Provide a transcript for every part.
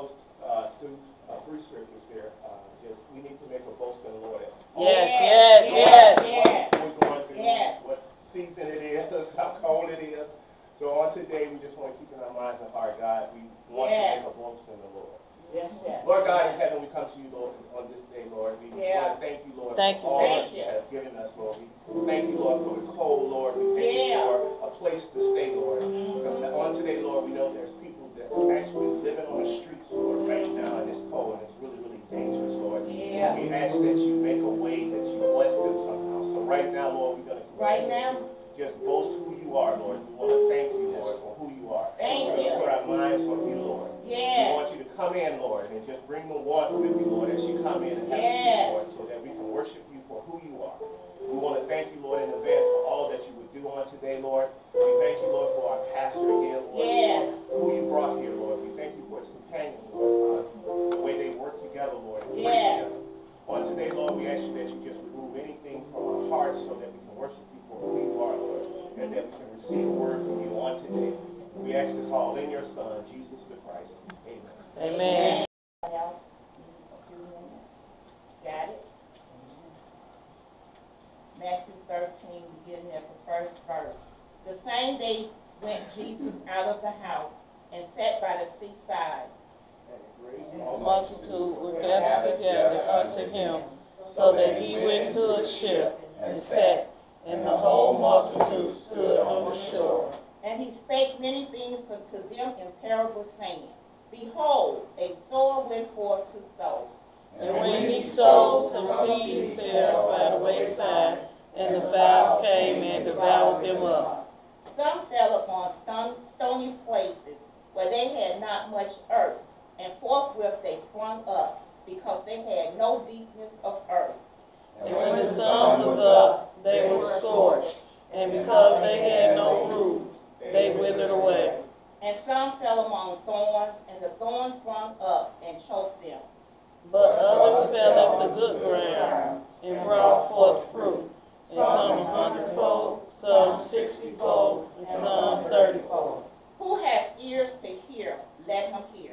those uh, two, uh, three scriptures there. Uh, just we need to make a boast in the Lord. at all Yes, Yes, yes, yes. yes. What going through, Yes. what season it is, how cold it is. So on today, we just want to keep in our minds and heart, God, we want Yes. to make a boast in the Lord. Yes, yes. Lord God in heaven, we come to you, Lord, on this day, Lord. We Yeah. want to thank you, Lord, Thank for you, all Lord. that you have given us, Lord. We thank you, Lord, for the cold, Lord. We thank Yeah. you for a place to stay, Lord. Because on today, Lord, we know there's people that's actually living on the streets, Lord, right now, and it's cold, and it's really, really dangerous, Lord. Yeah. We ask that you make a way, that you bless them somehow. So right now, Lord, we're going to Right now? just boast who you are, Lord. We want to thank you, Lord, for who you are. Thank We're you. Put our minds on you, Lord. We Yes. want you to come in, Lord, and just bring the water with you, Lord, as you come in and have a seat, Lord, so that we can worship you for who you are. We want to thank you, Lord, in advance on today, Lord. We thank you, Lord, for our pastor again, Lord. Yes. Who you brought here, Lord. We thank you for his companion, Lord, uh, the way they work together, Lord, Yes. together. On today, Lord, we ask you that you just remove anything from our hearts so that we can worship you for who you are, Lord, and that we can receive a word from you on today. We ask this all in your Son, Jesus the Christ. Amen. Amen. Anyone else? A few minutes. Got it? Matthew thirteen, beginning at the first verse. The same day went Jesus out of the house and sat by the seaside. And the multitude were gathered unto him, so that he went to a ship and sat, and the whole multitude stood on the shore. And he spake many things unto them in parables, saying, Behold, a sower went forth to sow. And when he sowed, some seed fell by the wayside, and the fowls came and devoured them up. Some fell upon stone, stony places where they had not much earth, and forthwith they sprung up, because they had no deepness of earth. And when the sun was up, they were scorched, and because they had no root, they withered away. And some fell among thorns, and the thorns sprung up and choked them. But others fell into good ground, and brought forth fruit, and some a hundredfold, some sixtyfold, and some thirtyfold. Who has ears to hear, let him hear.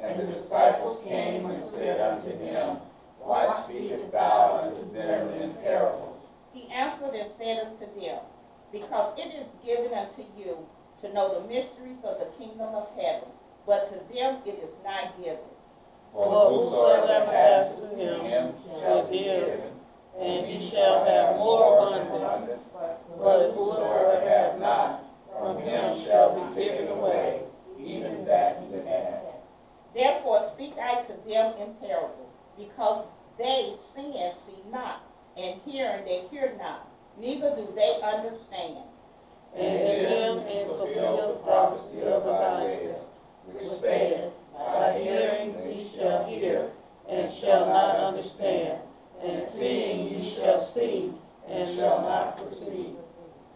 And the disciples came and said unto him, Why speakest thou unto them in parables? He answered and said unto them, Because it is given unto you to know the mysteries of the kingdom of heaven, but to them it is not given. For whosoever hath to him him shall be given, and he shall have more abundance. But whosoever hath not, from him shall be taken away, even that he hath. Therefore speak I to them in parable, because they see and see not, and hear and they hear not, neither do they understand. And in them is fulfilled the prophecy of Isaiah, which said, By hearing ye shall hear, and shall not understand, and seeing ye shall see, and shall not perceive.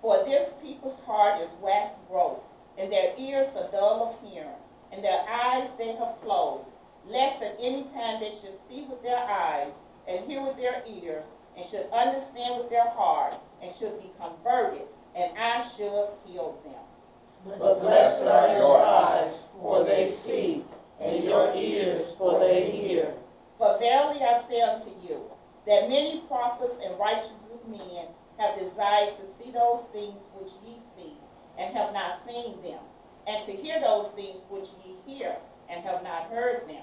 For this people's heart is waxed gross, and their ears are dull of hearing, and their eyes they have closed, lest at any time they should see with their eyes, and hear with their ears, and should understand with their heart, and should be converted, and I should heal them. But blessed are your eyes, for they see, and your ears, for they hear. For verily I say unto you, that many prophets and righteous men have desired to see those things which ye see, and have not seen them, and to hear those things which ye hear, and have not heard them.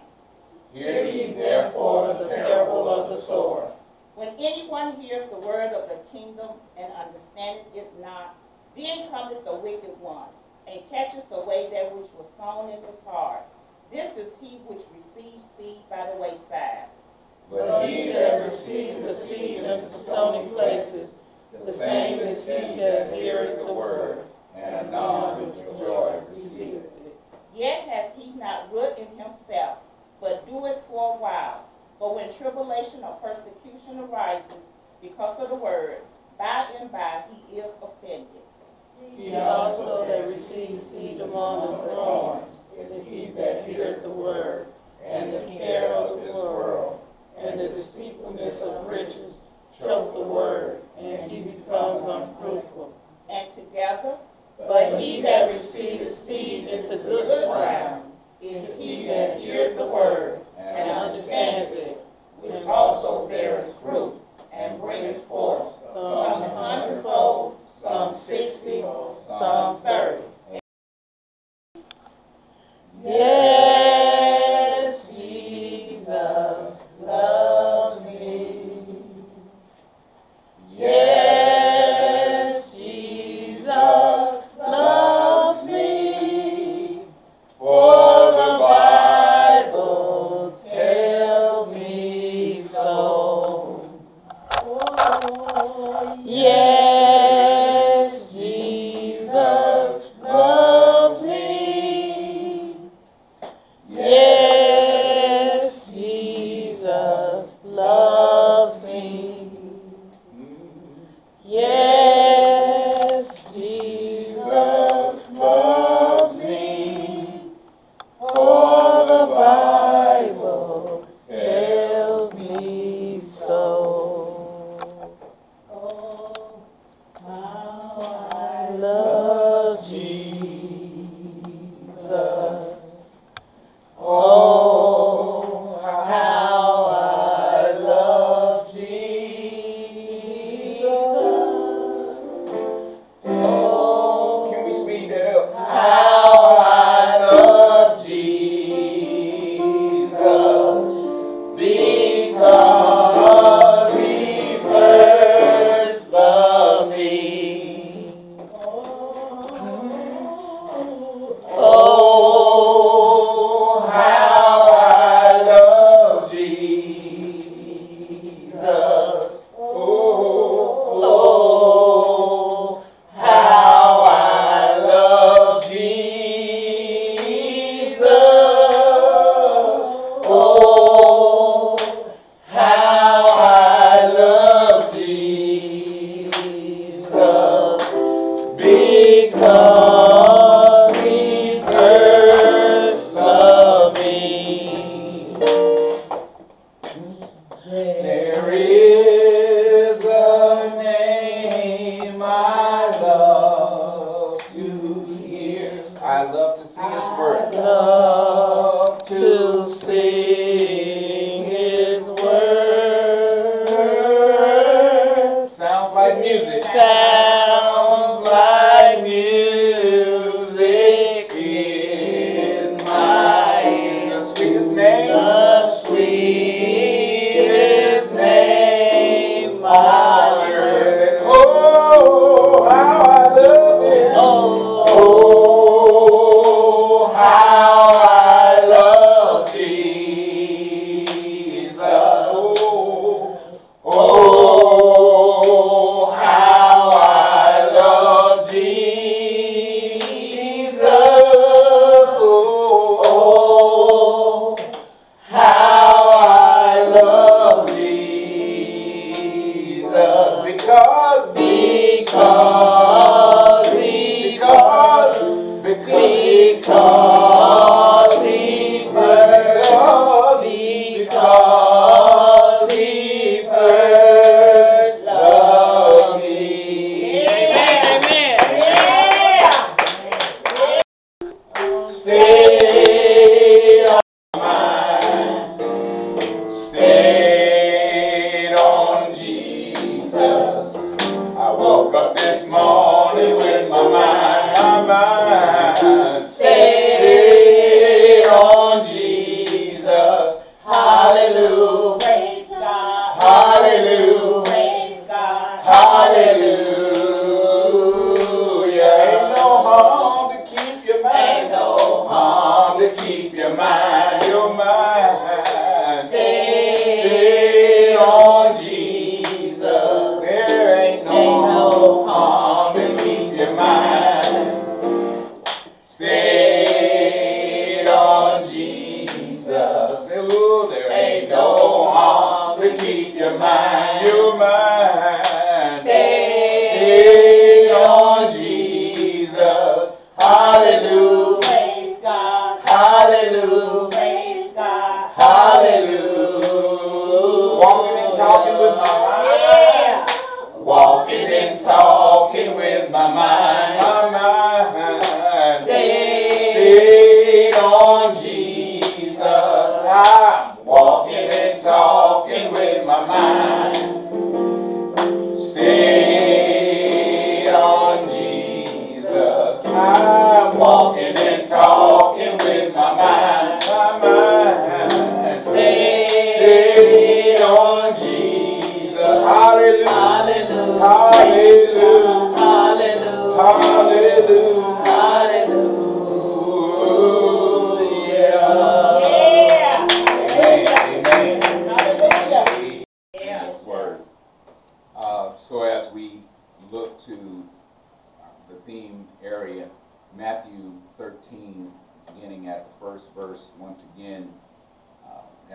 Hear ye therefore the parable of the sower. When anyone hears the word of the kingdom and understandeth it not, then cometh the wicked one, and catcheth away that which was sown in his heart. This is he which receives seed by the wayside. But he that received the seed into stony places, the same is he that heareth the word, And anon with joy receiveth it. Yet has he not root in himself, but doeth for a while. But when tribulation or persecution arises because of the word, by and by he is offended. He also that receives seed among the thorns is he that heareth the word, and the care of this world, and the deceitfulness of riches choke the word, and he becomes unfruitful. And together, but he that receives seed into good ground is he that heareth the word, and understands it, which also beareth fruit and bringeth forth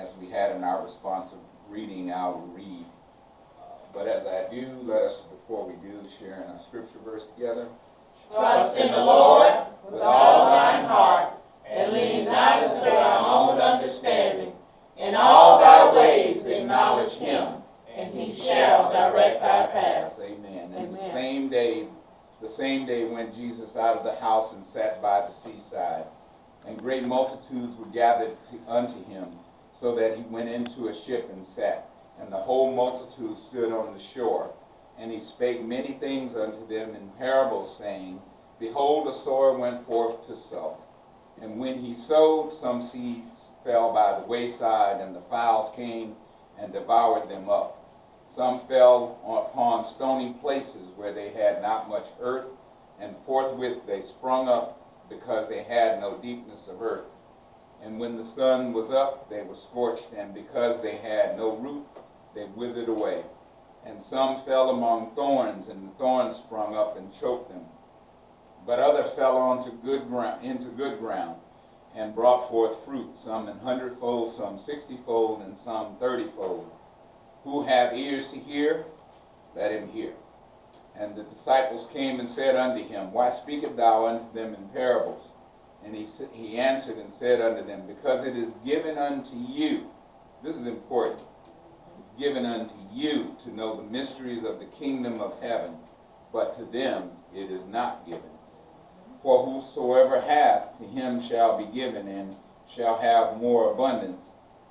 as we had in our responsive reading, I will read. Uh, But as I do, let us, before we do, share in our scripture verse together. Trust in the Lord with all thine heart, and lean not unto thine own understanding. In all thy ways acknowledge him, and he shall direct thy paths. Amen. And the same day, the same day went Jesus out of the house and sat by the seaside. And great multitudes were gathered to, unto him, so that he went into a ship and sat. And the whole multitude stood on the shore. And he spake many things unto them in parables, saying, Behold, a sower went forth to sow. And when he sowed, some seeds fell by the wayside, and the fowls came and devoured them up. Some fell upon stony places where they had not much earth, and forthwith they sprung up, because they had no deepness of earth. And when the sun was up, they were scorched, and because they had no root, they withered away. And some fell among thorns, and the thorns sprung up and choked them. But others fell onto good ground, into good ground, and brought forth fruit, some an hundredfold, some sixtyfold, and some thirtyfold. Who have ears to hear, let him hear. And the disciples came and said unto him, Why speakest thou unto them in parables? And he, he answered and said unto them, Because it is given unto you, this is important, it's given unto you to know the mysteries of the kingdom of heaven, but to them it is not given. For whosoever hath, to him shall be given, and shall have more abundance.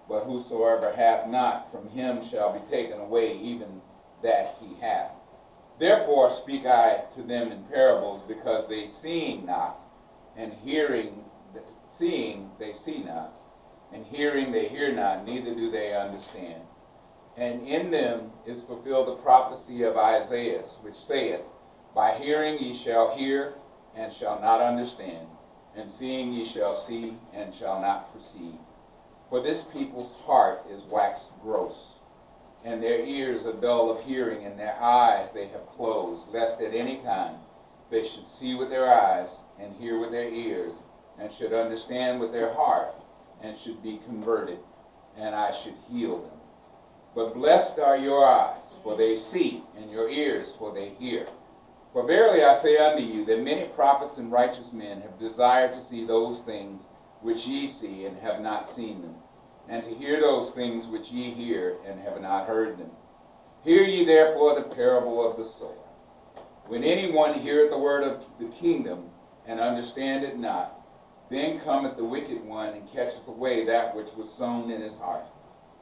But whosoever hath not, from him shall be taken away even that he hath. Therefore speak I to them in parables, because they seeing not, and hearing, seeing they see not, and hearing they hear not, neither do they understand. And in them is fulfilled the prophecy of Isaiah, which saith, By hearing ye shall hear, and shall not understand, and seeing ye shall see, and shall not perceive. For this people's heart is waxed gross, and their ears are dull of hearing, and their eyes they have closed, lest at any time they should see with their eyes, and hear with their ears, and should understand with their heart, and should be converted, and I should heal them. But blessed are your eyes, for they see, and your ears, for they hear. For verily I say unto you, that many prophets and righteous men have desired to see those things which ye see, and have not seen them, and to hear those things which ye hear, and have not heard them. Hear ye therefore the parable of the sower. When any one heareth the word of the kingdom, and understand it not, then cometh the wicked one, and catcheth away that which was sown in his heart.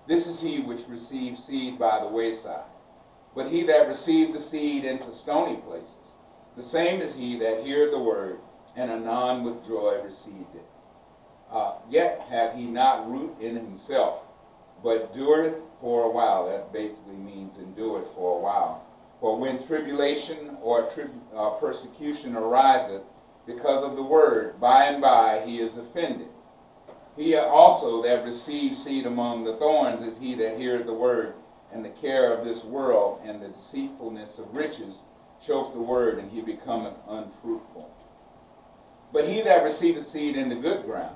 This is he which received seed by the wayside. But he that received the seed into stony places, the same is he that heareth the word, and anon with joy received it. Uh, yet hath he not root in himself, but dureth for a while. That basically means endureth for a while. For when tribulation or trib- uh, persecution ariseth because of the word, by and by he is offended. He also that receives seed among the thorns is he that heareth the word, and the care of this world and the deceitfulness of riches choke the word, and he becometh unfruitful. But he that receiveth seed in the good ground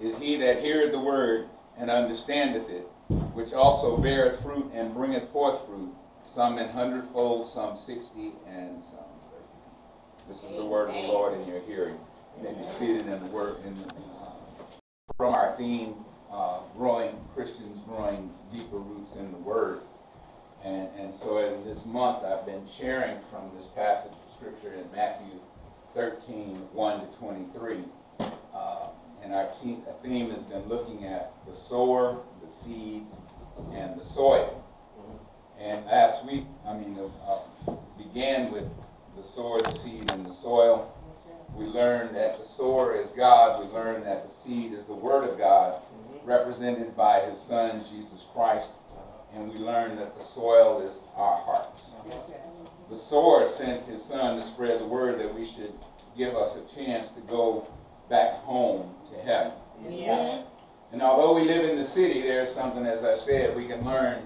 is he that heareth the word and understandeth it, which also beareth fruit and bringeth forth fruit, some an hundredfold, some sixty, and some thirty. This is the word of the Lord in your hearing. You may be seated in the word in the, uh, from our theme, uh, growing Christians, growing deeper roots in the Word. And, and so in this month, I've been sharing from this passage of Scripture in Matthew 13, 1 to 23. Uh, and our theme has been looking at the sower, the seeds, and the soil. And last week, I mean, uh, began with the sower, the seed, and the soil. We learned that the sower is God. We learned that the seed is the Word of God, represented by His Son, Jesus Christ. And we learn that the soil is our hearts. The sower sent his son to spread the word that we should give us a chance to go back home to heaven. Yes. And although we live in the city, there's something, as I said, we can learn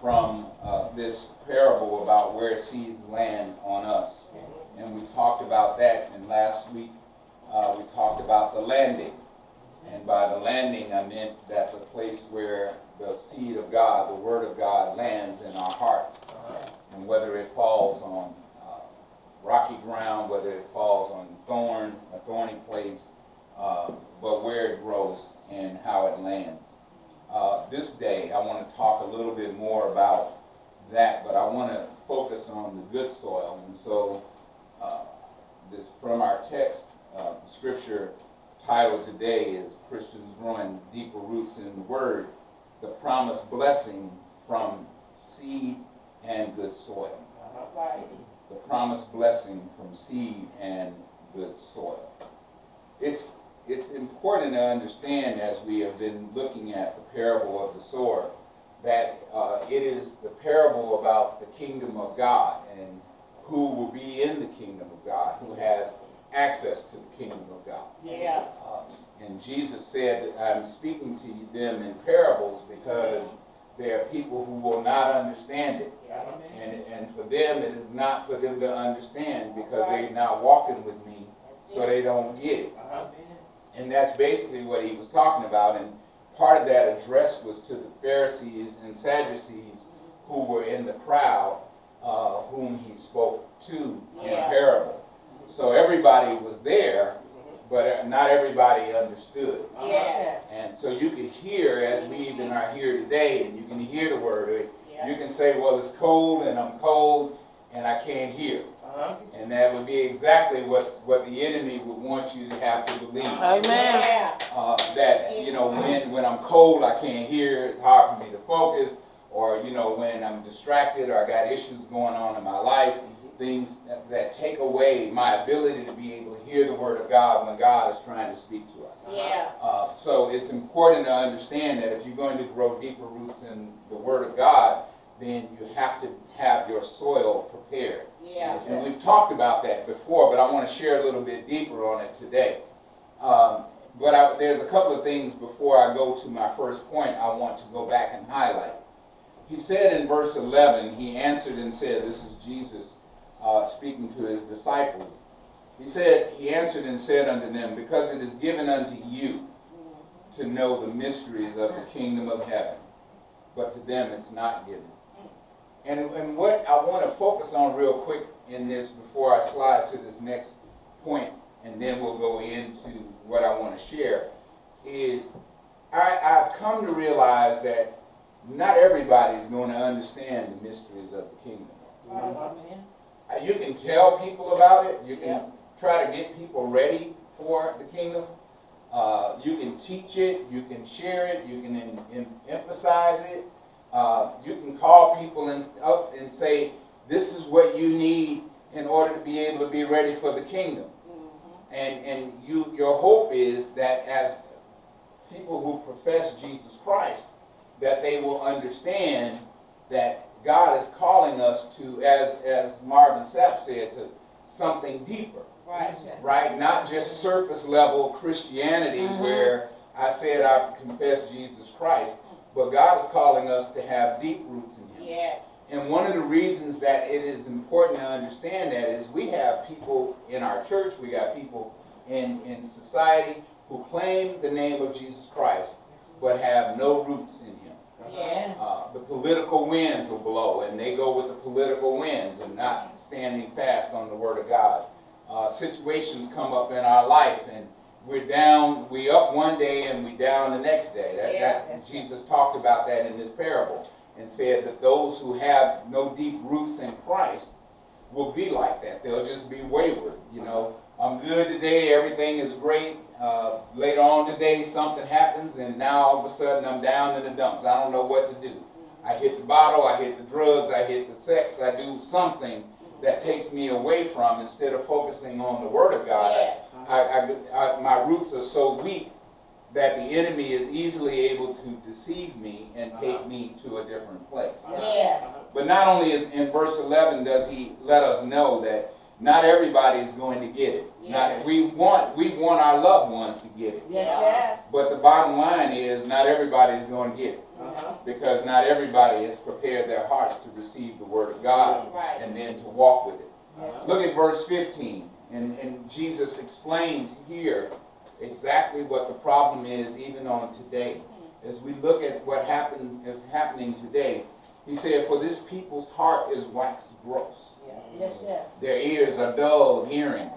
from uh, this parable about where seeds land on us. And we talked about that, and last week uh, we talked about the landing. And by the landing, I meant that the place where the seed of God, the Word of God, lands in our hearts. And whether it falls on uh, rocky ground, whether it falls on thorn, a thorny place, uh, but where it grows and how it lands. Uh, this day, I want to talk a little bit more about that, but I want to focus on the good soil. And so, uh, this, from our text, uh, scripture title today is Christians Growing Deeper Roots in the Word, the promised blessing from seed and good soil. The promised blessing from seed and good soil. It's, it's important to understand as we have been looking at the parable of the sower, that uh, it is the parable about the kingdom of God and who will be in the kingdom of God, who has access to the kingdom of God. Yeah. Uh, And Jesus said, I'm speaking to them in parables because there are people who will not understand it. Yeah. And, and for them, it is not for them to understand because they're not walking with me, so they don't get it. And that's basically what he was talking about. And part of that address was to the Pharisees and Sadducees who were in the crowd, uh, whom he spoke to in Yeah. parable. So everybody was there, but not everybody understood. Yes. And so you can hear, as we even are here today, and you can hear the word. Yeah. You can say, well, it's cold and I'm cold and I can't hear. Uh-huh. And that would be exactly what, what the enemy would want you to have to believe. Amen. Yeah. Uh, that, you know, when, when I'm cold, I can't hear, it's hard for me to focus. Or, you know, when I'm distracted or I got issues going on in my life, things that, that take away my ability to be able to hear the word of God when God is trying to speak to us. Yeah. Uh, so it's important to understand that if you're going to grow deeper roots in the Word of God, then you have to have your soil prepared. Yeah. And we've talked about that before, but I want to share a little bit deeper on it today. Um, but I, there's a couple of things before I go to my first point I want to go back and highlight. He said in verse 11, he answered and said, This is Jesus uh, speaking to his disciples. He said, He answered and said unto them, Because it is given unto you to know the mysteries of the kingdom of heaven, but to them it's not given. And, and what I want to focus on real quick in this before I slide to this next point, and then we'll go into what I want to share, is I, I've come to realize that not everybody is going to understand the mysteries of the kingdom. You can tell people about it. You can Yeah. try to get people ready for the kingdom. Uh, you can teach it. You can share it. You can em- em- emphasize it. Uh, you can call people and, up and say, this is what you need in order to be able to be ready for the kingdom. And, and you, your hope is that as people who profess Jesus Christ, that they will understand that God is calling us to, as, as Marvin Sapp said, to something deeper, Right. right? Not just surface level Christianity mm-hmm. where I said I confess Jesus Christ, but God is calling us to have deep roots in Him. Yeah. And one of the reasons that it is important to understand that is we have people in our church, we got people in, in society who claim the name of Jesus Christ, but have no roots in Him. Yeah. Uh, the political winds will blow, and they go with the political winds and not standing fast on the Word of God. Uh, situations come up in our life, and we're down, we up one day and we down the next day. That, Yeah. that Jesus talked about that in this parable and said that those who have no deep roots in Christ will be like that. They'll just be wayward. You know, I'm good today, everything is great. Uh, later on today, something happens, and now all of a sudden I'm down in the dumps. I don't know what to do. I hit the bottle, I hit the drugs, I hit the sex, I do something that takes me away from instead of focusing on the Word of God. Yes. I, I, I, my roots are so weak that the enemy is easily able to deceive me and take me to a different place. Yes. But not only in, in verse 11 does he let us know that not everybody is going to get it. Not, we want we want our loved ones to get it. Yes, yes. But the bottom line is not everybody is going to get it Uh-huh. because not everybody has prepared their hearts to receive the word of God Right. and then to walk with it. Look at verse 15, and, and Jesus explains here exactly what the problem is even on today. As we look at what happens is happening today, he said, For this people's heart is waxed gross. Yes, yes. Their ears are dull of hearing,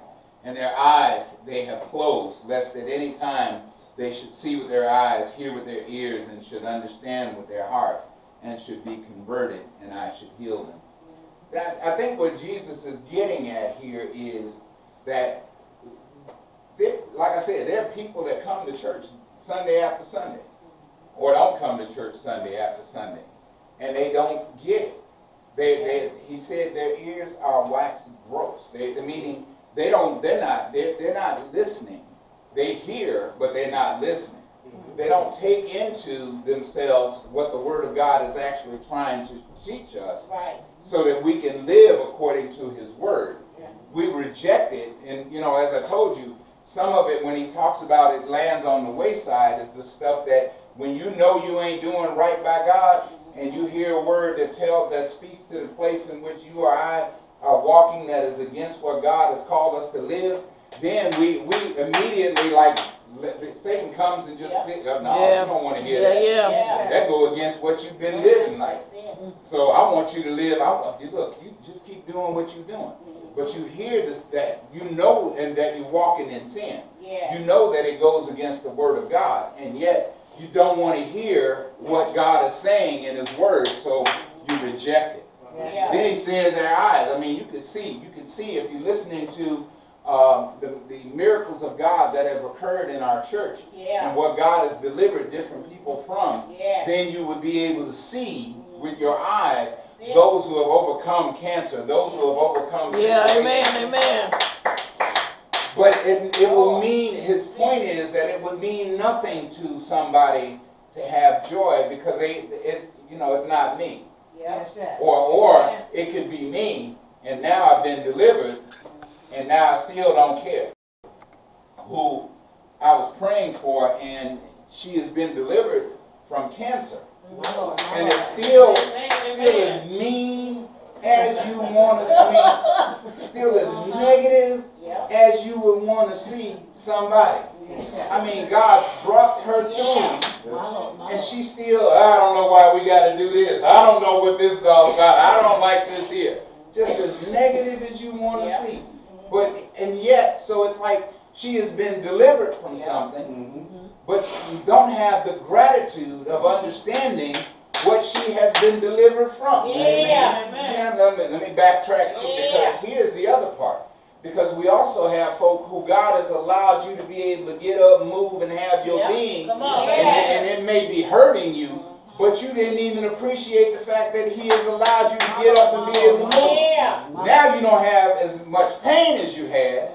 and their eyes they have closed, lest at any time they should see with their eyes, hear with their ears, and should understand with their heart, and should be converted, and I should heal them. That I think what Jesus is getting at here is that, there- like I said, there are people that come to church Sunday after Sunday, or don't come to church Sunday after Sunday, and they don't get it. They, they, he said their ears are waxed gross. They, the meaning they don't, they're not, they're, they're not listening. They hear, but they're not listening. Mm-hmm. They don't take into themselves what the Word of God is actually trying to teach us, Right. so that we can live according to His Word. We reject it, and you know, as I told you, some of it when he talks about it lands on the wayside is the stuff that when you know you ain't doing right by God, and you hear a word that tell that speaks to the place in which you or I are walking that is against what God has called us to live, then we we immediately like Satan comes and just Yeah. pick up. No, Yeah. you don't want to hear Yeah, that. yeah. Yeah. That go against what you've been living like. Mm. So I want you to live. I want you look. You just keep doing what you're doing. But you hear this that you know and that you're walking in sin. Yeah. You know that it goes against the word of God, and yet you don't want to hear what God is saying in His word, so you reject it. Yeah. Then He says, "Their eyes." I mean, you can see. You can see if you're listening to um, the, the miracles of God that have occurred in our church Yeah. and what God has delivered different people from Yeah. then you would be able to see with your eyes those who have overcome cancer, those who have overcome Yeah, amen, amen. But it, it will mean, his point is that it would mean nothing to somebody to have joy because they, it's, you know, it's not me. Yeah. Yes, yes. Or, or it could be me and now I've been delivered and now I still don't care. Who I was praying for and she has been delivered from cancer. My And Lord. it's still, still amen. as mean as you want to, be, still as uh-huh. negative Yeah. As you would want to see somebody. I mean, God brought her through, My Lord, my and she still, I don't know why we got to do this. I don't know what this is all about. I don't like this here. Just as negative as you want to see. But, and yet, so it's like she has been delivered from something, Mm-hmm. but you don't have the gratitude of understanding what she has been delivered from. Yeah. Yeah, let me, let me backtrack Yeah. because here's the other part. Because we also have folk who God has allowed you to be able to get up, move, and have your Yeah. being. And, and it may be hurting you, but you didn't even appreciate the fact that He has allowed you to get up and be able to move. Yeah. Now you don't have as much pain as you had,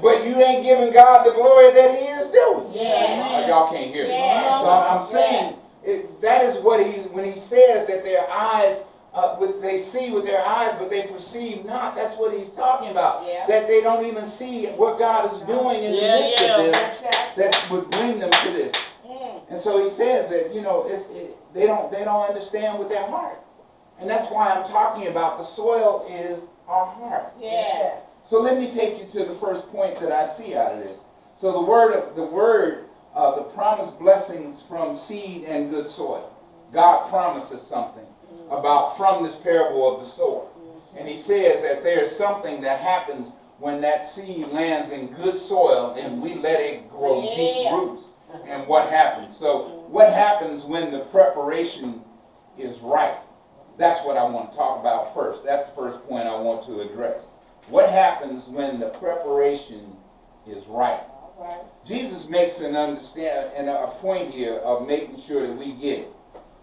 but you ain't giving God the glory that He is doing. Yeah. Oh, y'all can't hear me. Yeah. So I'm I'm saying it, that is what he's when he says that their eyes, uh, with, they see with their eyes, but they perceive not. That's what he's talking about. Yeah. That they don't even see what God is doing in the midst yeah. of yes. that would bring them to this. Mm. And so he says that you know it's, it, they don't they don't understand with their heart, and that's why I'm talking about the soil is our heart. Yes. So let me take you to the first point that I see out of this. So the word of the word of the promised blessings from seed and good soil. God promises something about from this parable of the sower. And he says that there's something that happens when that seed lands in good soil and we let it grow deep roots. And what happens? So what happens when the preparation is right? That's what I want to talk about first. That's the first point I want to address. What happens when the preparation is right? Right. Jesus makes an understand and a point here of making sure that we get it.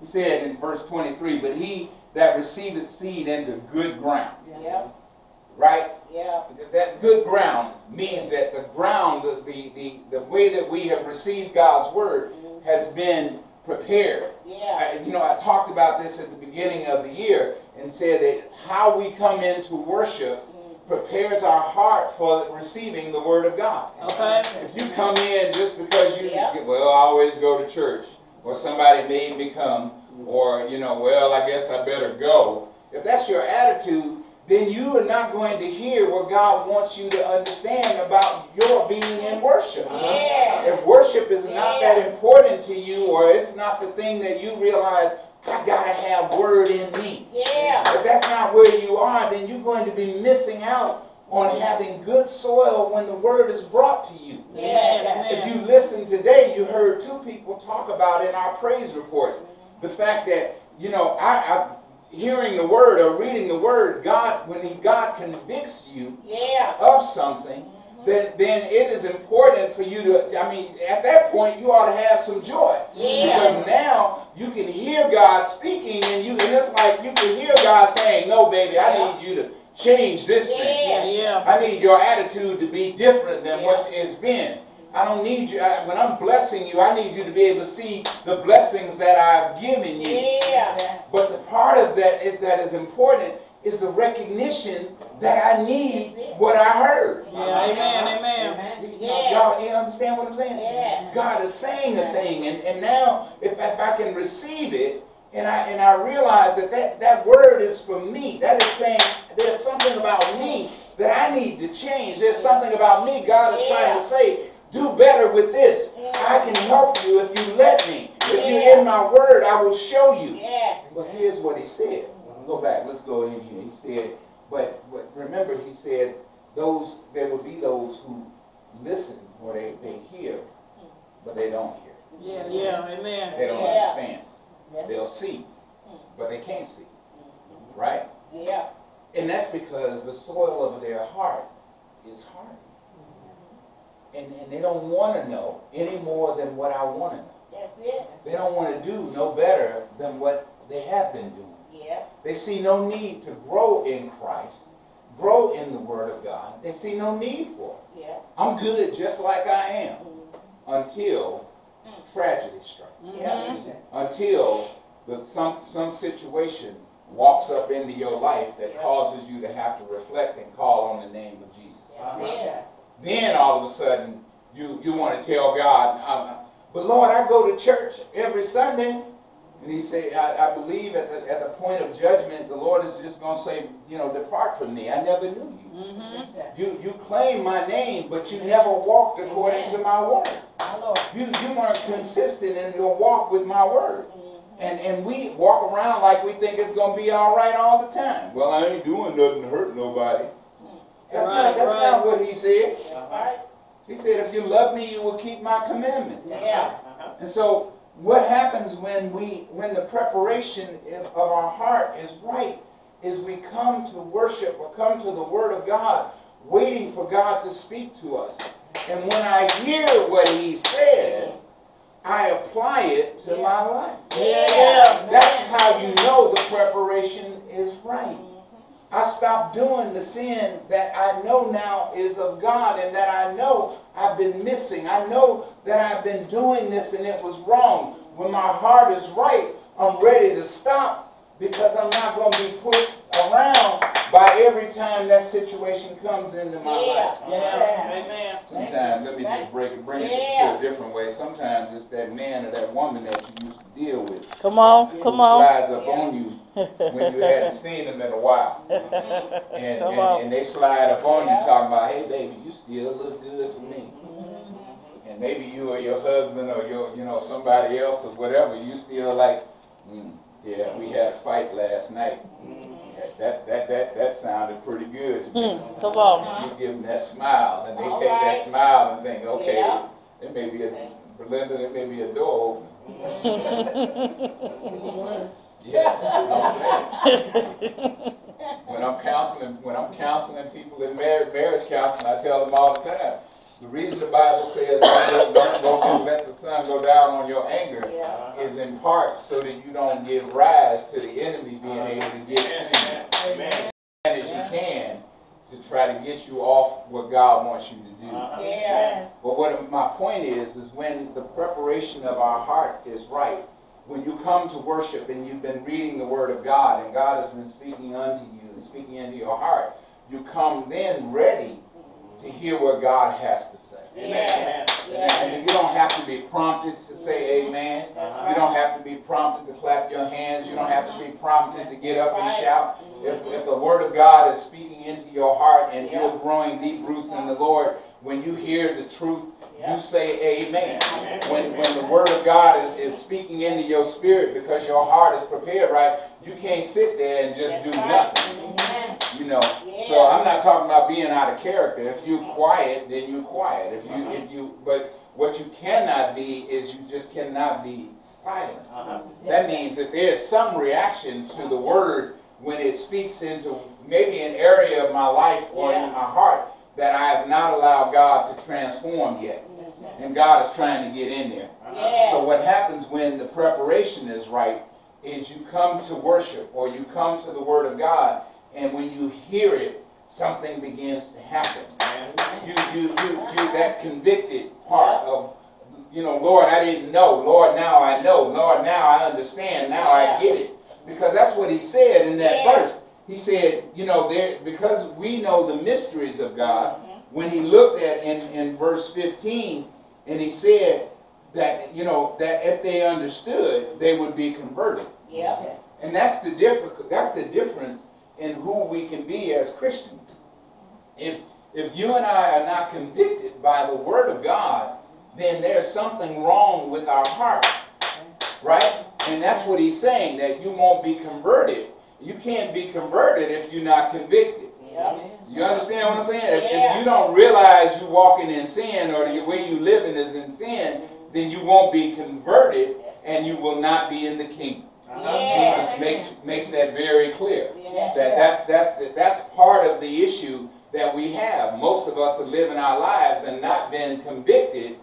He said in verse 23, but he that receiveth seed into good ground, Yep, right? yeah, That good ground means that the ground, the, the, the, the way that we have received God's word mm-hmm. has been prepared. yeah, I, you know, I talked about this at the beginning of the year and said that how we come into worship mm-hmm. prepares our heart for receiving the word of God. Okay. If you come in just because you, Yeah. well, I always go to church, or somebody made me come, or, you know, well, I guess I better go. If that's your attitude, then you are not going to hear what God wants you to understand about your being in worship. yeah, If worship is not that important to you, or it's not the thing that you realize, I gotta have word in me. yeah, If that's not where you are, then you're going to be missing out on having good soil when the word is brought to you. yeah, If you listen today, you heard two people talk about in our praise reports the fact that you know, I, I hearing the word or reading the word, God, when He God convicts you yeah, of something, then then it is important for you to. I mean, at that point, you ought to have some joy Yeah. because now you can hear God speaking, and you and it's like you can hear God saying, "No, baby, I need you to change this thing." yeah, Yeah. I need your attitude to be different than what it's been. I don't need you, I, when I'm blessing you, I need you to be able to see the blessings that I've given you. yeah, But the part of that is, that is important is the recognition that I need what I heard. Yeah. Amen. Amen. You- Yes. Y'all, you understand what I'm saying? Yes. God is saying a thing, and, and now if, if I can receive it, and I and I realize that, that that word is for me, that is saying there's something about me that I need to change. There's something about me God is trying to say, do better with this. Yeah. I can help you if you let me. If Yeah. you're in my word, I will show you. yes, But here's what he said. Go back. Let's go in here. He said, but, but remember, he said, those there will be those who listen or they, they hear, hmm. but they don't hear. Yeah. Yeah. Amen. They don't Yeah. They'll see, mm. but they can't see. Mm-hmm. Right? yeah, And that's because the soil of their heart is hard. Mm-hmm. And, and they don't want to know any more than what I want to know. that's it, They don't want to do no better than what they have been doing. yeah, They see no need to grow in Christ, grow in the Word of God. They see no need for it. yeah, I'm good just like I am mm-hmm. until tragedy strikes, yeah, until the, some, some situation walks up into your life that causes you to have to reflect and call on the name of Jesus. that's it, Then all of a sudden, you, you want to tell God, um, but Lord, I go to church every Sunday. And he said, I, I believe at the, at the point of judgment, the Lord is just going to say, you know, depart from me. I never knew you. You, you claim my name, but you never walked according to my word. You, you weren't consistent in your walk with my word. And, and we walk around like we think it's going to be all right all the time. Well, I ain't doing nothing to hurt nobody. That's, Right, not, that's right. not what he said. that's right, He said, if you love me, you will keep my commandments. yeah, And so what happens when we when the preparation of our heart is right is we come to worship or come to the word of God waiting for God to speak to us. And when I hear what he says, I apply it to my life. Yeah. Yeah. That's how you know the preparation is right. I stopped doing the sin that I know now is of God and that I know I've been missing. I know that I've been doing this and it was wrong. When my heart is right, I'm ready to stop because I'm not going to be pushed around by every time that situation comes into my life. yeah, Yeah. Amen. Sometimes, let me just break it, bring it Yeah. to a different way. Sometimes it's that man or that woman that you used to deal with Come on. who Come on. slides up on you when you hadn't seen them in a while. And, Come and, on. and they slide up on you talking about, hey baby, you still look good to me. And maybe you or your husband or your, you know, somebody else or whatever, you still like, mm, yeah, we had a fight last night. That, that, that, that sounded pretty good to me. Hmm, Come on. You give them that smile, and they All take that smile and think, okay, Yeah. there may be a, Belinda, it may be a door open. Yeah, I'm saying. When I'm counseling, when I'm counseling people in marriage, marriage counseling, I tell them all the time, The reason the Bible says don't, don't, don't let the sun go down on your anger Yeah. is in part so that you don't give rise to the enemy being able to get to you Amen. as you can to try to get you off what God wants you to do. Uh-huh. Yeah. But what my point is, is when the preparation of our heart is right, when you come to worship and you've been reading the Word of God and God has been speaking unto you and speaking into your heart, you come then ready to hear what God has to say. And Yes. you don't have to be prompted to say amen. That's You don't have to be prompted to clap your hands. You don't have to be prompted to get up and shout. If, if the word of God is speaking into your heart and you're growing deep roots in the Lord, when you hear the truth, you say amen. Amen. When, when the word of God is, is speaking into your spirit because your heart is prepared right, you can't sit there and just do nothing. You know, so I'm not talking about being out of character. If you're quiet, then you're quiet. If you, if you, but what you cannot be is you just cannot be silent. Uh-huh. That means that there's some reaction to the word when it speaks into maybe an area of my life or in my heart that I have not allowed God to transform yet. And God is trying to get in there. Yeah. So what happens when the preparation is right is you come to worship or you come to the Word of God, and when you hear it, something begins to happen. You, you, you, you, that convicted part of, you know, Lord, I didn't know. Lord, now I know. Lord, now I understand. Now I get it. Because that's what he said in that verse. He said, you know, there because we know the mysteries of God, mm-hmm. when he looked at in, in verse 15, and he said that, you know, that if they understood, they would be converted. Yeah. And that's the difference. That's the difference in who we can be as Christians. If if you and I are not convicted by the Word of God, then there's something wrong with our heart, right? And that's what he's saying that you won't be converted. You can't be converted if you're not convicted. You understand what I'm saying? If, if you don't realize you're walking in sin or the way you're living is in sin, then you won't be converted and you will not be in the kingdom. Jesus makes makes that very clear. Yes. That that's that's the, that's part of the issue that we have. Most of us are living our lives and not been convicted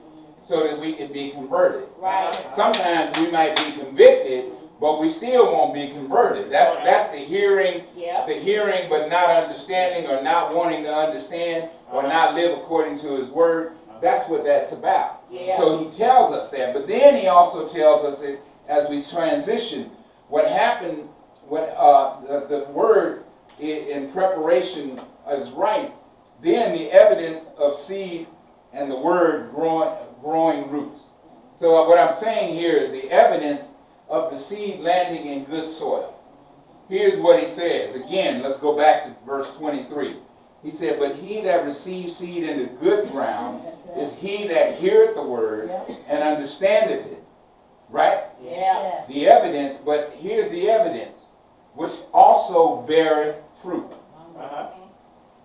so that we can be converted. Right. Sometimes we might be convicted, but we still won't be converted. That's that's the hearing, Yeah. the hearing but not understanding or not wanting to understand or uh-huh. not live according to his word. That's what that's about. Yeah. So he tells us that. But then he also tells us that as we transition, what happened, what uh, the, the word in preparation is right, then the evidence of seed and the word growing, growing roots. So what I'm saying here is the evidence of the seed landing in good soil. Here's what he says. Again, let's go back to verse 23. He said, But he that receives seed into good ground is he that heareth the word and understandeth it. Right? Yeah. The evidence, but here's the evidence, which also beareth fruit. Uh-huh.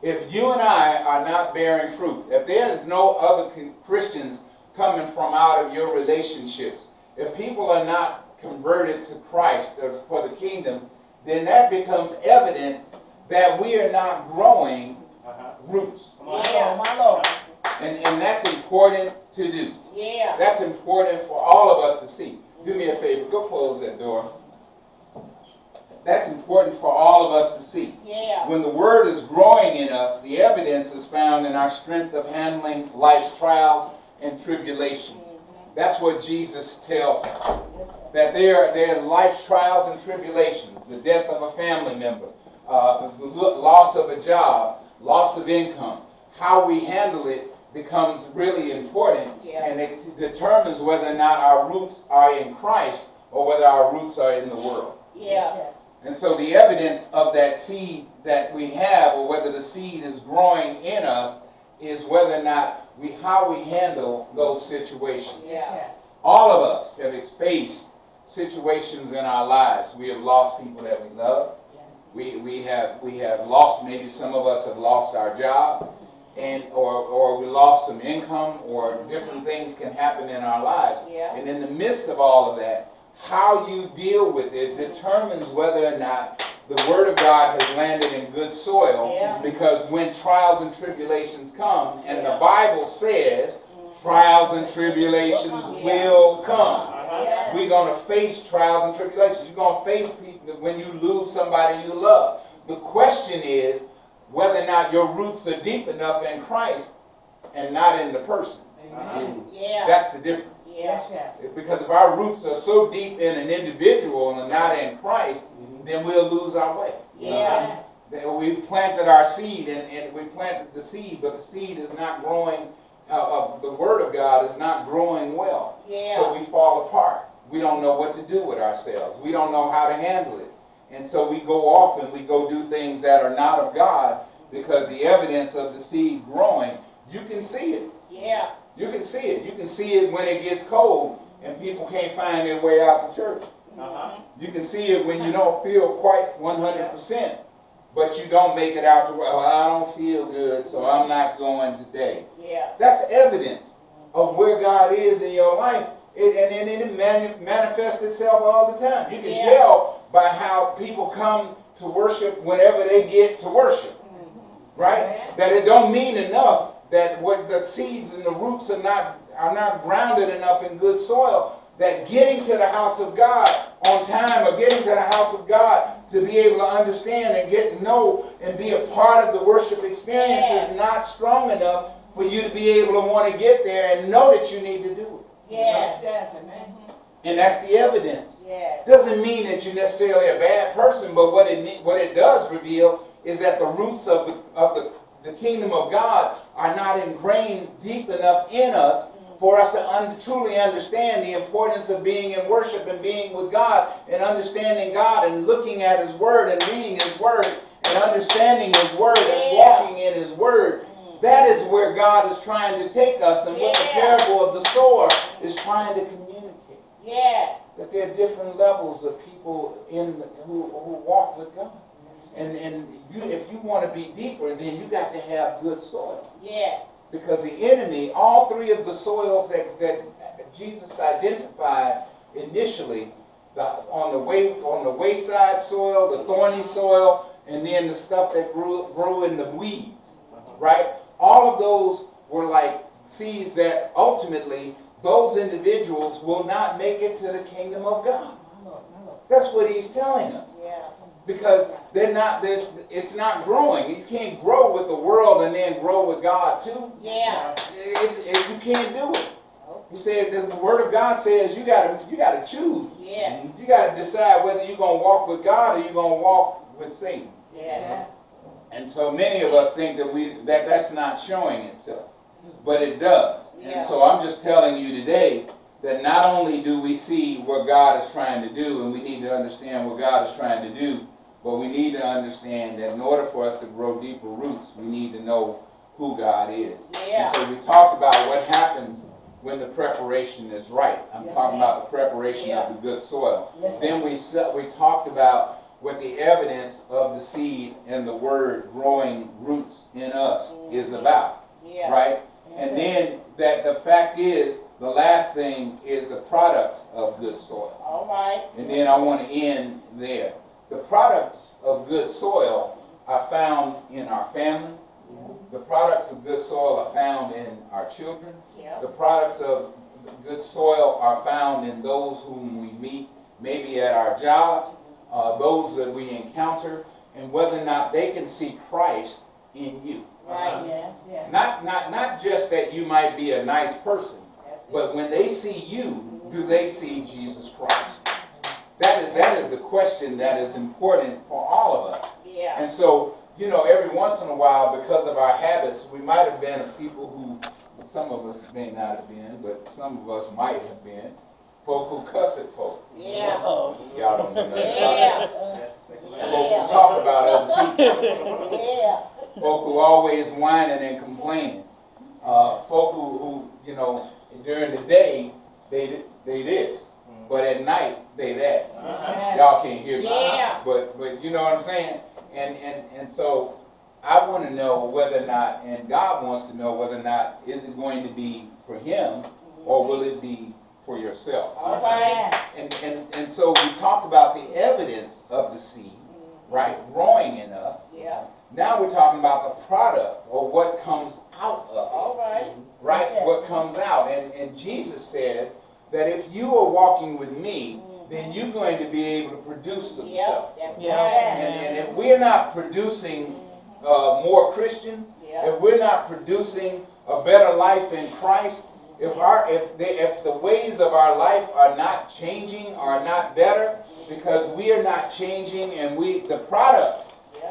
If you and I are not bearing fruit, if there's no other Christians coming from out of your relationships, if people are not converted to Christ or for the kingdom, then that becomes evident that we are not growing Uh-huh. roots. Come on. Yeah. My Lord. And, and that's important to do. Yeah. That's important for all of us to see. Do me a favor, go close that door. That's important for all of us to see. Yeah. When the word is growing in us, the evidence is found in our strength of handling life's trials and tribulations. That's what Jesus tells us. That there, there are life trials and tribulations, the death of a family member, uh, the loss of a job, loss of income. How we handle it becomes really important, Yeah. and it determines whether or not our roots are in Christ or whether our roots are in the world. Yeah. And so the evidence of that seed that we have, or whether the seed is growing in us, is whether or not we how we handle those situations. Yeah. All of us have faced situations in our lives. We have lost people that we love. We, we have we have lost maybe some of us have lost our job and or or we lost some income or different things can happen in our lives. Yeah. And in the midst of all of that, how you deal with it determines whether or not the word of God has landed in good soil Yeah. because when trials and tribulations come, and the Bible says trials and tribulations Yeah. will come. Uh-huh. We're gonna face trials and tribulations. You're gonna face people when you lose somebody you love. The question is whether or not your roots are deep enough in Christ and not in the person. Yeah, That's the difference. yeah, Because if our roots are so deep in an individual and not in Christ, then we'll lose our way. yeah, That We planted our seed and, and we planted the seed, but the seed is not growing, uh, uh, the word of God is not growing well. So we fall apart. We don't know what to do with ourselves. We don't know how to handle it. And so we go off and we go do things that are not of God because the evidence of the seed growing, you can see it. yeah, You can see it. You can see it when it gets cold and people can't find their way out to church. Uh-huh. You can see it when you don't feel quite 100%, but you don't make it out to, well, I don't feel good, so I'm not going today. yeah, That's evidence of where God is in your life. It, and, and it mani- manifests itself all the time. You can Yeah. tell by how people come to worship whenever they get to worship. Mm-hmm. Right? That it don't mean enough that what the seeds and the roots are not are not grounded enough in good soil that getting to the house of God on time or getting to the house of God to be able to understand and get know and be a part of the worship experience Yeah. is not strong enough for you to be able to want to get there and know that you need to do it. yes, yes, amen. And that's the evidence. yes, Doesn't mean that you're necessarily a bad person, but what it what it does reveal is that the roots of the of the, the kingdom of God are not ingrained deep enough in us mm-hmm. for us to un- truly understand the importance of being in worship and being with God and understanding God and looking at His Word and reading His Word and understanding His Word and walking in His Word. Mm-hmm. That is where God is trying to take us and what the parable of the sower is trying to yes, that there are different levels of people in who, who walk with God. And, and you, if you want to be deeper, then you got to have good soil. yes, Because the enemy, all three of the soils that, that Jesus identified initially, the, on the way on the wayside soil, the thorny soil, and then the stuff that grew grew in the weeds, right? All of those were like seeds that ultimately those individuals will not make it to the kingdom of God. That's what he's telling us yeah, because they're not they're, it's not growing. You can't grow with the world and then grow with God too. yeah, It's, it, you can't do it. He said that the word of God says you gotta you gotta choose. yes, You gotta decide whether you're gonna walk with God or you're gonna walk with Satan. yes, And so many of us think that we that that's not showing itself, but it does. Yeah. And so I'm just telling you today that not only do we see what God is trying to do, and we need to understand what God is trying to do, but we need to understand that in order for us to grow deeper roots, we need to know who God is. Yeah. And so we talked about what happens when the preparation is right. I'm Yes, talking about the preparation Yeah. of the good soil. Yes, Then we we talked about what the evidence of the seed and the word growing roots in us is mm-hmm. about, yeah, right? And then that the fact is, the last thing is the products of good soil. all right, And then I want to end there. The products of good soil are found in our family. The products of good soil are found in our children. yeah, The products of good soil are found in those whom we meet, maybe at our jobs, uh, those that we encounter, and whether or not they can see Christ in you. Right, uh-huh. Yes, yes. Not, not, not just that you might be a nice person, but when they see you, do they see Jesus Christ? That is, that is the question that is important for all of us. yeah, And so, you know, every once in a while, because of our habits, we might have been people who, some of us may not have been, but some of us might have been, folk who cuss at folk. yeah, Oh, Y'all don't know that. yeah, Folk who talk about other people. yeah, Folk who always whining and complaining. Uh, folk who, who, you know, during the day, they, they this, but at night, they that. yes. Y'all can't hear me. Yeah. But, but you know what I'm saying? And, and, and so I want to know whether or not, and God wants to know whether or not, is it going to be for him or will it be for yourself? all right, Yes. And, and, and so we talked about the evidence of the seed, right, growing in us. Yeah, Now we're talking about the product or what comes out of it. all right. right? Yes. What comes out. And, and Jesus says that if you are walking with me, mm-hmm. then you're going to be able to produce some Yeah, stuff. that's Yeah. right. And, and if mm-hmm. we're not producing mm-hmm. uh, more Christians, Yeah. if we're not producing a better life in Christ, if our if the if the ways of our life are not changing, are not better, because we are not changing, and we the product Yeah.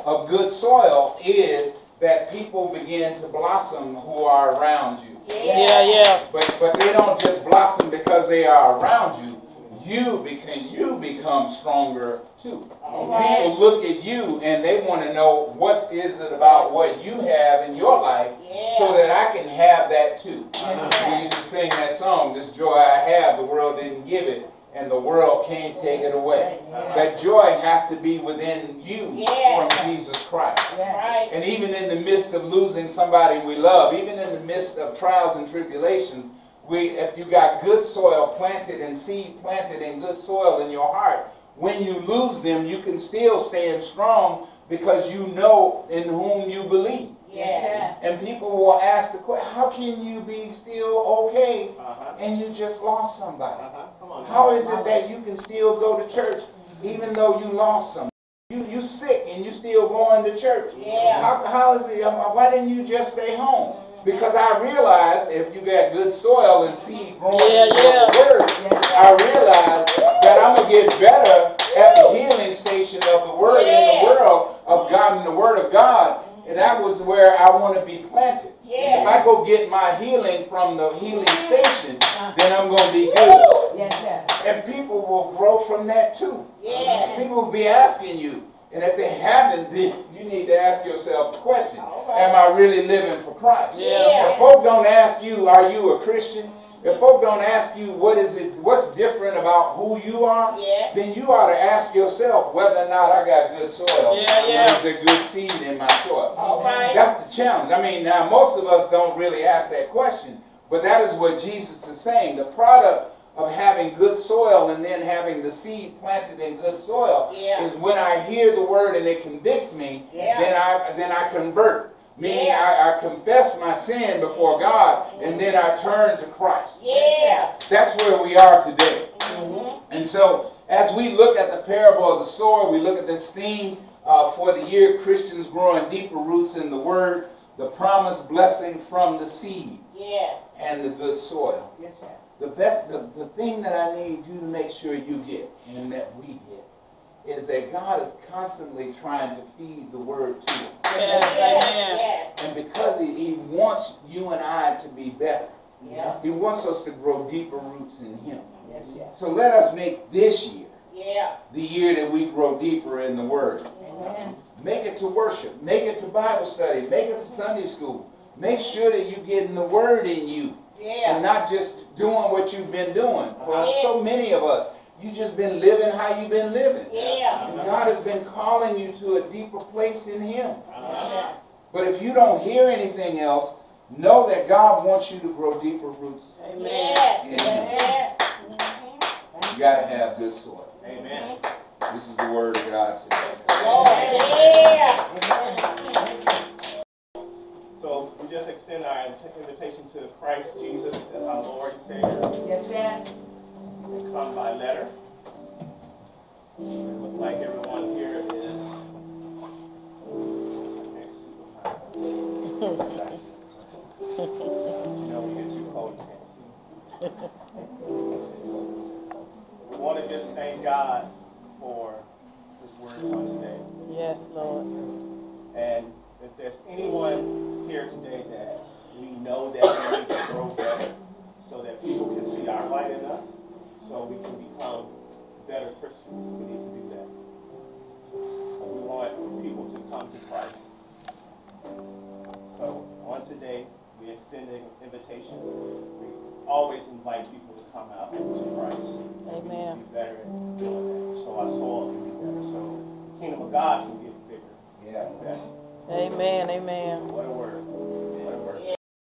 Of good soil is that people begin to blossom who are around you. Yeah, yeah. But but they don't just blossom because they are around you. You become you become stronger too. All People look at you and they want to know what is it about what you have in your life so that I can have that too. That's We used to sing that song, This joy I have, the world didn't give it, and the world can't take it away. That joy has to be within you Yes. from Jesus Christ. Right. And even in the midst of losing somebody we love, even in the midst of trials and tribulations, we, if you got good soil planted and seed planted in good soil in your heart, when you lose them, you can still stand strong because you know in whom you believe. Yeah. And people will ask the question, how can you be still okay Uh-huh. and you just lost somebody? Uh-huh. Come on. How is it that you can still go to church even though you lost somebody? You you sick and you still going to church? Yeah. How, how is it? um, Why didn't you just stay home? Because I realize if you got good soil and seed growing Yeah, in your yeah. word, I realize that I'm gonna get better at the healing station of the word in the world of God and the word of God. And that was where I want to be planted. Yes. If I go get my healing from the healing station, uh-huh. then I'm gonna be good. Yes, sir. And people will grow from that too. Yes. People will be asking you. And if they haven't, then you need to ask yourself the question right. Am I really living for Christ? Yeah. If folk don't ask you, Are you a Christian? If folk don't ask you, What is it, what's different about who you are? Yes. Then you ought to ask yourself whether or not I got good soil. Yeah, yeah. Is there good seed in my soil? All right. That's the challenge. I mean, now most of us don't really ask that question, but that is what Jesus is saying. The product of having good soil and then having the seed planted in good soil Yeah. is when I hear the word and it convicts me, Yeah. then I then I convert. Meaning. I, I confess my sin before God and then I turn to Christ. Yes. That's where we are today. Mm-hmm. And so, as we look at the parable of the sower, we look at this theme uh, for the year Christians growing deeper roots in the Word, the promised blessing from the seed Yes. and the good soil. Yes, sir. The, best, the, the thing that I need you to make sure you get, and that we get, is that God is constantly trying to feed the Word to us. Yes, amen. Yes. And because he, he wants you and I to be better, Yes. He wants us to grow deeper roots in Him. Yes, yes. So let us make this year Yeah. the year that we grow deeper in the Word. Amen. Make it to worship. Make it to Bible study. Make it to Sunday school. Make sure that you're getting the Word in you Yeah. and not just doing what you've been doing. For so many of us, you just been living how you've been living. Yeah. And God has been calling you to a deeper place in Him. Yes. But if you don't hear anything else, know that God wants you to grow deeper roots. Amen. Yes. Yes. Yes. You got to have good soil. Amen. This is the Word of God today. Lord. Yeah. So we just extend our invitation to Christ Jesus as our Lord and Savior. Yes, yes. They come by letter. It looks like everyone here is. I can't see behind. You know, we get too cold, you can't see. We want to just thank God for His words on today. Yes, Lord. And if there's anyone here today that we know that we need to grow better so that people can see our light in us, so we can become better Christians, we need to do that. We want people to come to Christ. So on today, we extend an invitation. We always invite people to come out to Christ. Amen. We can be better at doing that, so our soul can be better, so the kingdom of God can get bigger. Yeah. better. Amen. Amen. What a word.